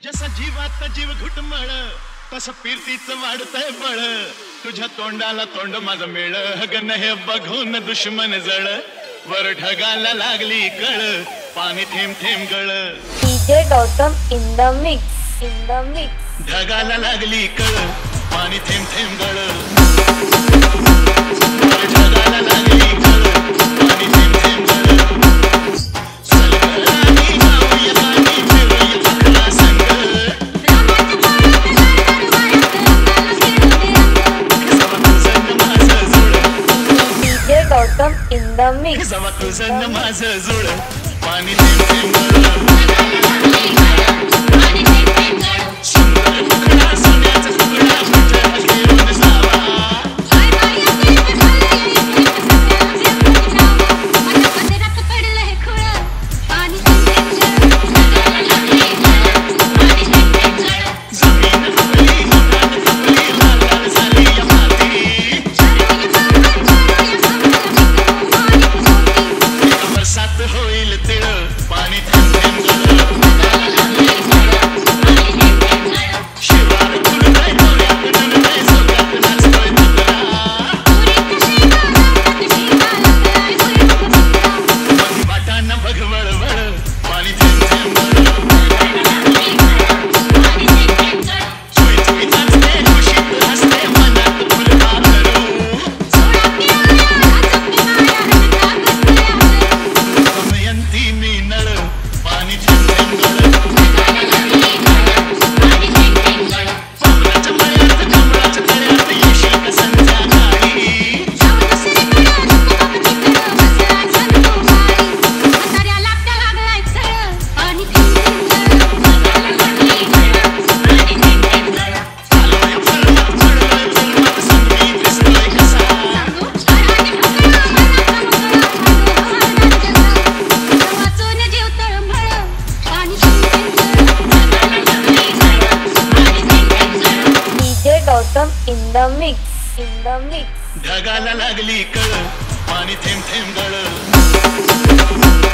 जसा जीवात जीव घुटमळ तसं फिरतीच वाढतंय बळ तुझ्या तोंडाला तोंड माझं मिळ गन हे बघून दुश्मन जळ वर ढगाला लागली कळ पाणी थेंब थेंब गळ DJ Gautam in the mix. In the mix. ढगाला लागली कळ पाणी थेंब थेंब गळ DJ Gautam in the mix. जवा तुझं न माझं जुळ पाणी Gautam in the mix in the mix ढगाला लागली कळ पाणी थेंब थेंब गळ